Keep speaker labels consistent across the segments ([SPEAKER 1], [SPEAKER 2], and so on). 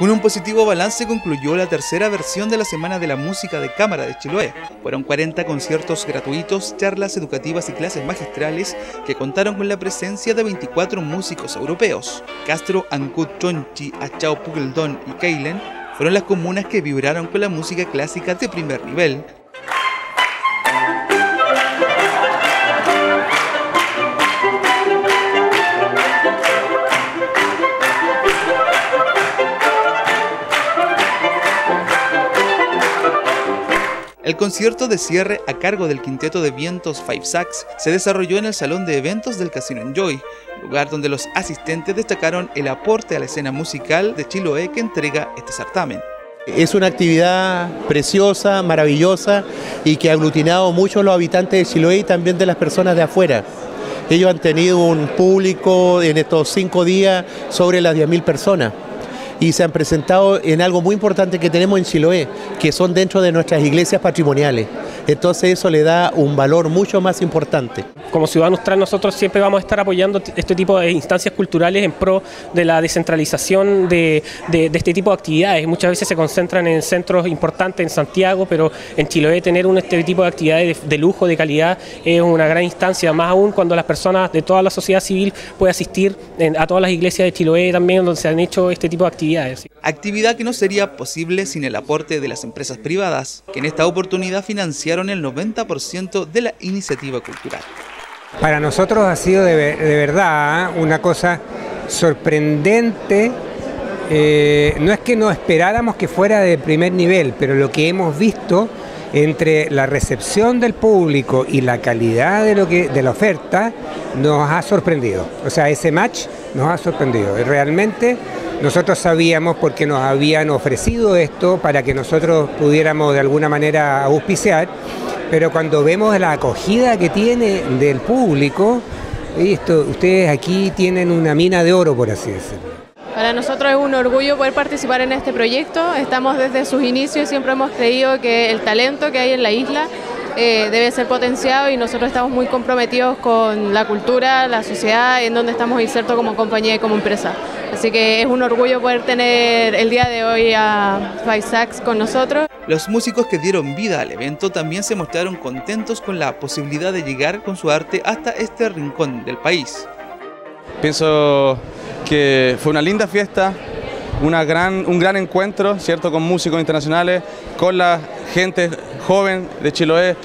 [SPEAKER 1] Con un positivo balance concluyó la tercera versión de la Semana de la Música de Cámara de Chiloé. Fueron 40 conciertos gratuitos, charlas educativas y clases magistrales que contaron con la presencia de 24 músicos europeos. Castro, Ancud, Chonchi, Achao, Pugeldón y Keilen fueron las comunas que vibraron con la música clásica de primer nivel, El concierto de cierre a cargo del quinteto de vientos Five Sacks se desarrolló en el salón de eventos del Casino Enjoy, lugar donde los asistentes destacaron el aporte a la escena musical de Chiloé que entrega este certamen.
[SPEAKER 2] Es una actividad preciosa, maravillosa y que ha aglutinado mucho a los habitantes de Chiloé y también de las personas de afuera. Ellos han tenido un público en estos cinco días sobre las 10.000 personas y se han presentado en algo muy importante que tenemos en Chiloé, que son dentro de nuestras iglesias patrimoniales. Entonces eso le da un valor mucho más importante.
[SPEAKER 3] Como ciudadanos trans nosotros siempre vamos a estar apoyando este tipo de instancias culturales en pro de la descentralización de, este tipo de actividades. Muchas veces se concentran en centros importantes en Santiago, pero en Chiloé tener un, este tipo de actividades de, lujo, de calidad, es una gran instancia, más aún cuando las personas de toda la sociedad civil pueden asistir a todas las iglesias de Chiloé también donde se han hecho este tipo de actividades.
[SPEAKER 1] Actividad que no sería posible sin el aporte de las empresas privadas, que en esta oportunidad financiaron el 90% de la iniciativa cultural.
[SPEAKER 4] Para nosotros ha sido de, verdad ¿eh? una cosa sorprendente. Eh, no es que no esperáramos que fuera de primer nivel, pero lo que hemos visto entre la recepción del público y la calidad de, lo que, de la oferta nos ha sorprendido. O sea, ese match nos ha sorprendido. Realmente nosotros sabíamos porque nos habían ofrecido esto para que nosotros pudiéramos de alguna manera auspiciar, pero cuando vemos la acogida que tiene del público, esto, ustedes aquí tienen una mina de oro, por así decirlo.
[SPEAKER 5] Para nosotros es un orgullo poder participar en este proyecto. Estamos desde sus inicios siempre hemos creído que el talento que hay en la isla eh, debe ser potenciado y nosotros estamos muy comprometidos con la cultura, la sociedad, en donde estamos insertos como compañía y como empresa. Así que es un orgullo poder tener el día de hoy a Five con nosotros.
[SPEAKER 1] Los músicos que dieron vida al evento también se mostraron contentos con la posibilidad de llegar con su arte hasta este rincón del país.
[SPEAKER 6] Pienso que fue una linda fiesta, una gran, un gran encuentro, ¿cierto? Con músicos internacionales, con la gente joven de Chiloé,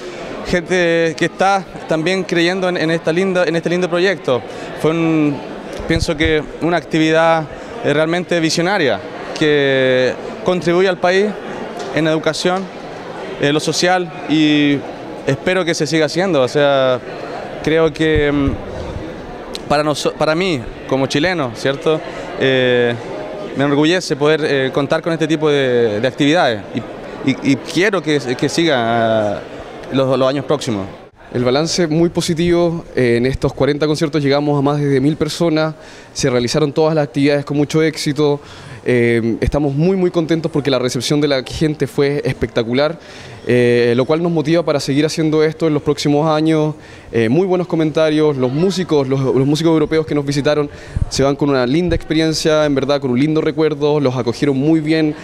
[SPEAKER 6] gente que está también creyendo en, esta linda, en este lindo proyecto. Fue un, pienso que una actividad eh, realmente visionaria que contribuye al país en educación, en lo social y espero que se siga haciendo. O sea, creo que mm, para, para mí, como chileno, ¿cierto? Eh, me enorgullece poder eh, contar con este tipo de, actividades y, quiero que, siga los años próximos.
[SPEAKER 7] El balance muy positivo, en estos 40 conciertos llegamos a más de mil personas, se realizaron todas las actividades con mucho éxito, eh, estamos muy muy contentos porque la recepción de la gente fue espectacular, eh, lo cual nos motiva para seguir haciendo esto en los próximos años. Eh, muy buenos comentarios, los músicos, los, músicos europeos que nos visitaron se van con una linda experiencia, en verdad, con un lindo recuerdo, los acogieron muy bien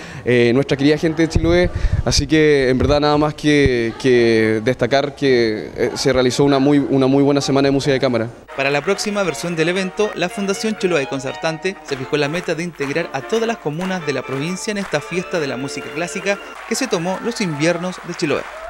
[SPEAKER 7] nuestra querida gente de Chiloé, así que en verdad nada más que, que destacar que se realizó una muy, una muy buena semana de música de cámara.
[SPEAKER 1] Para la próxima versión del evento, la Fundación Chiloé Concertante se fijó la meta de integrar a todas las comunas de la provincia en esta fiesta de la música clásica que se tomó los inviernos de Chiloé.